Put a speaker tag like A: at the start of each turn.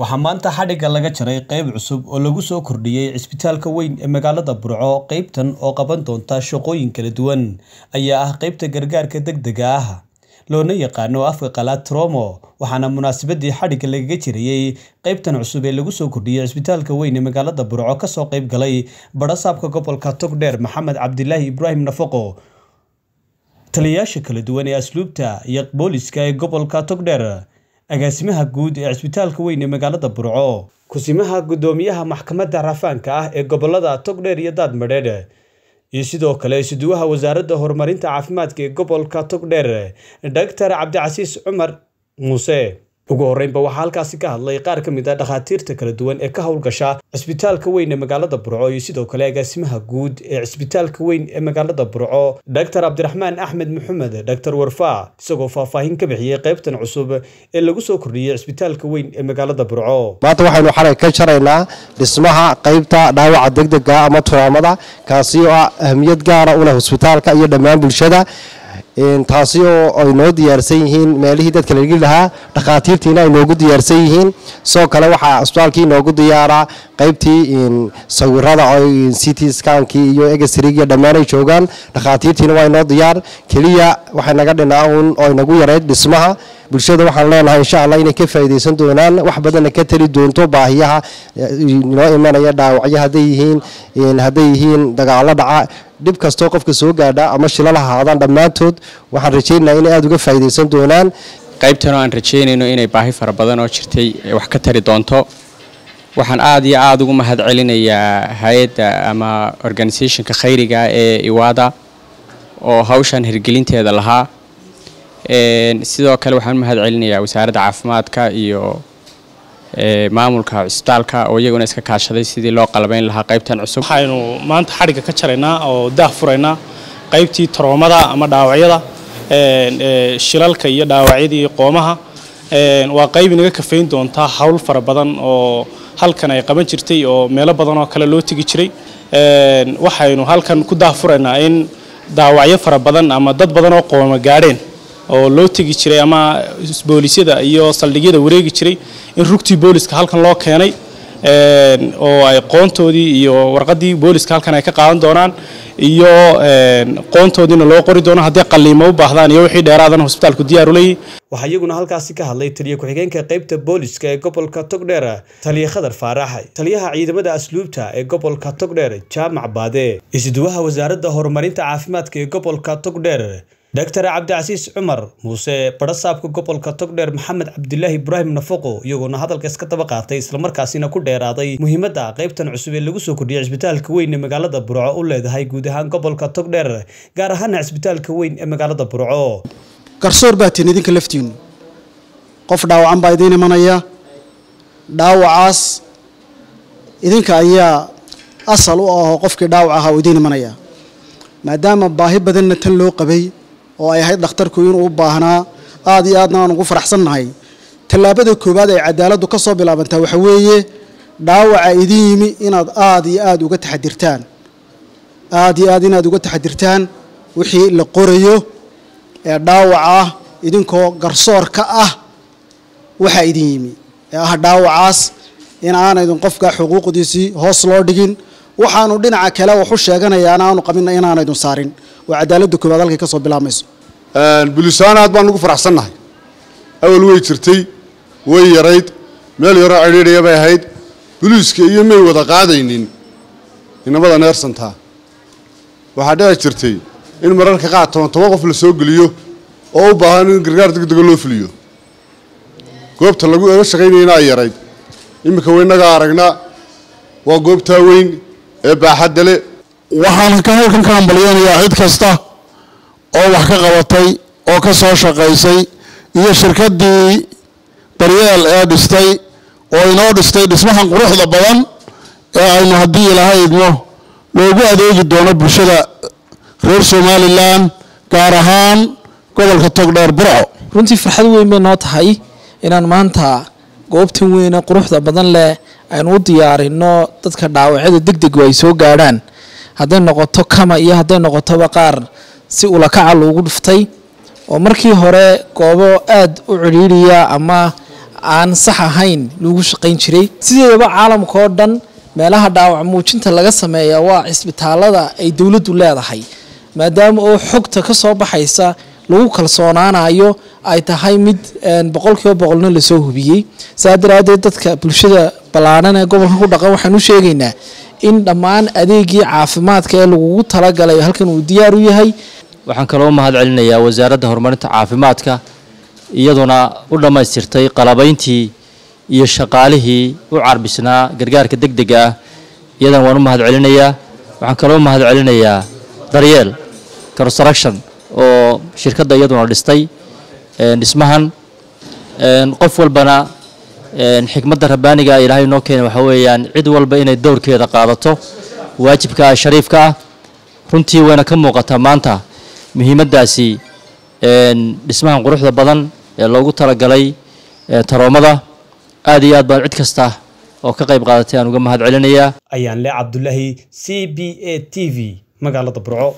A: waxaa maanta xadhigga laga jaray qayb cusub oo lagu soo kordhiyey cisbitaalka weyn ee magaalada burco qaybtan oo qaban doonta shaqooyin kala duwan ayaa ah qaybta gargaarka degdega ah. Loona yaqaano afka qalaad tromo waxaana munaasabadii xadhigga lagaga jirayey qaybtan cusub ee lagu soo kordhiyey cisbitaalka weyn ee magaalada burco ka soo qayb galay barasaabka gobolka togdheer maxamed cabdilaahi ibraahim nafaqo. Taliyayaasha kala duwan ee asluubta iyo booliska ee gobolka togdheer agaasimaha guud ee cisbitaalka weyn ee magaalada burco kusimaha guddoomiyaha maxkamadda rafaanka ah ee gobollada togdheer iyo daadmadheedh iyo sidoo kale isuduwaha wasaaradda horumarinta caafimaadka ee gobolka togdheer doctor cabdicasiis cumar muuse ugu horreynba waxaa halkaasi ka hadlay qaar ka mid a dhakhaatiirta kala duwan ee ka howlgasha cisbitaalka weyn ee magaalada burco iyo sidoo kale agaasimaha guud ee cisbitaalka weyn ee magaalada burco doctor cabdiraxmaan axmed maxamed doctor warfaa isagoo faahfaahin ka bixiyey qaybtan cusub ee lagu soo kordhiyey cisbitaalka weyn ee magaalada burco.
B: Maanta waxaynu xalay ka jaraynaa dhismaha qaybta dhaawaca degdega ama turaamada kaasi oo ah ahmiyad gaara u leh hosbitaalka iyo dhammaan bulshada taasi oo ay noo diyaarsan yihiin meelihii dadka la dhigi lahaa dhakhaatiirtiina ay noogu diyaarsan yihiin. Sidoo kale waxaa asbitaalkii noogu diyaaraa qaybtii sawirada oo city skankii iyo egesrigiyo dhammaan ay joogaan. Dhakhaatiirtiina waa inoo diyaar. Keliya waxay naga dhinaa uun oo inagu yarayd dhismaha. Bulshada waxaan leenahay insha allah inay ka faa'iidaysan doonaan wax badanna ka tali doonto baahiyaha inoo imanaya dhaawacyo hadday yihiin hadday yihiin dagaallo dhaca dhib kastoo qofka soo gaadha ama shilal ha ahaadaan dhammaantood waxaan rajaynayaa inay aada uga faa'iidaysan doonaan.
C: Qaybtan aan rajaynayno inay baahi fara badan oo jirtay wax ka tari doonto. Waxaan aada iyo aada ugu mahad celinayaa hay'adda ama organisationka khayriga ee iwaada oo hawshan hirgelinteeda lahaa. Sidoo kale waxaan u mahad celinayaa wasaaradda caafimaadka iyo maamulka cisbitaalka oo iyaguna iska kaashaday sidii loo qalabayn lahaa qaybtan cusub.
D: Waxaynu maanta xadhigga ka jaraynaa oo daah furaynaa qaybtii taroomada ama dhaawacyada shilalka iyo dhaawacyadii qoomaha. Waa qayb inaga kafayn doontaa hawl fara badan oo halkan ay qaban jirtay oo meelo badan oo kale loo tegi jiray. Waxaynu halkan ku daah furaynaa in daawacyo fara badan ama dad badan oo qooma gaadheen oo loo tegi jiray ama boolisyada iyo saldhigyada wareegi jiray in rugtii booliska halkan loo keenay oo ay qoontoodii iyo warqadii booliska halkan ay ka qaadan doonaan iyo qoontoodiina loo qori doono haddii qaliimo u baahdaan iyo wixii dheeraadana hosbitaalku diyaar u leeyihi
A: waxaa iyaguna halkaasi ka hadlay taliya ku-xigeenka qaybta booliska ee gobolka togdheer taliya khadar faarax taliyaha ciidamada asluubta ee gobolka togdheer jaamac baade. Isuduwaha wasaaradda horumarinta caafimaadka ee gobolka togdheer doctor cabdicasiis cumar muuse barasaabka gobolka togdheer maxamed cabdilaahi ibraahim nafaqo iyagoona hadalka iska daba qaatay islamarkaasina ku dheeraaday muhiimadda qaybtan cusub ee lagu soo kordhiyay cisbitaalka weyn ee magaalada burco u leedahay guud ahaan gobolka togdheer gaar ahaana cisbitaalka weyn ee magaalada burco.
E: Garsoor baa tiin idinka laftiinu. Qof dhaawacan baa idiin imanaya. Dhaawacaas idinka ayaa asal u ahoo qofkii dhaawac ahaa uu idiin imanaya. Maadaama baahi badanna tan loo qabay oo ay ahayd dhakhtarku inuu u baahnaa aada iyo aadna aan ugu faraxsannahay. Tallaabada koowaad ay cadaaladdu ka soo bilaabantaa waxa weeye dhaawaca idin yimi inaad aada iyo aada uga taxadirtaan. Aada iyo aad inaad uga taxadirtaan wixii la qorayo ee dhaawac ah idinkoo garsoor ka ah waxaa idin yimi. Ee ah dhaawacaas in aanaydin qofka xuquuqdiisii hoos loo dhigin waxaanu dhinaca kale waxu sheeganayaana aanu qabina inaanaydun saarin. Oo cadaaladda koowaad halkay ka soo bilaabmayso.
F: Bulisaan aad baan ugu faraxsannahay. Awal way jirtay way yarayd meel yaroo cidhiidhaya bay ahayd. Buliiska iyo may wada qaadaynin. Inamada neersantaa waxaa dhici jirtay in mararka qaar toban toban qof la soo geliyo oo u baahan in gargaar degdega loo fuliyo. Goobta lagu ega shaqaynayna ay yarayd. Iminka waynagaa aragna waa goobtaa weyn ee baaxadda le
G: waxaan ka halkan ka hambalyeynayaa cid kasta oo wax ka qabatay oo ka soo shaqaysay iyo shirkaddii daryeel ee dhistay oo inoo dhistay dhismahan quruxda badan ee aynu haddii ilaahay idmo loogu adeegi doono bulshada reer somalilan gaar ahaan gobolka togdheer burco.
H: Runtii farxad weyn bay noo tahay inaan maanta goobtan weyne quruxda badan leh aynu u diyaarino dadka dhaawacyada degdegu ay soo gaadhaan. Hadday noqoto kama iyo hadday noqotoba qaar si ulakaca loogu dhuftay. Oo markii hore goobo aada u cidhiidhiya ama aan sax ahayn lagu shaqayn jiray. Sideedaba caalamka oo dhan meelaha dhaawac muujinta laga sameeya waa cisbitaalada ay dowladdu leedahay. Maadaama oo xogta ka soo baxaysa lagu kalsoonaanayo ay tahay mid boqolkiiba boqolna la soo hubiyey. Saa daraadeed dadka bulshada ballaadhan ee gobolka ku dhaqan waxaan u sheegaynaa in dhammaan adeegii caafimaadka ee lagugu talagalay halkan uu diyaar u yahay.
I: Waxaan kaloo mahad celinayaa wasaaradda horumarinta caafimaadka iyaduna u dhammaystirtay qalabayntii iyo shaqaalihii u carbisnaa gargaarka deg dega ah. Iyadana waan u mahad celinayaa waxaan kaloo mahad celinayaa daryeel construction oo shirkadda iyaduna dhistay dhismahan. Qof walbana xikmadda rabbaaniga ilaahay noo keena waxaa weeyaan cid walba inay dowrkeeda qaadato waajibka shariifka ah runtii wayna ka muuqataa maanta. Muhiimaddaasi dhismahan quruxda badan ee loogu talagalay taroomada aad iyo aad baan cid kasta oo ka qayb qaadatay aan uga mahad celinayaa.
A: Ayaan le cabdulaahi c b a t v magaalada burco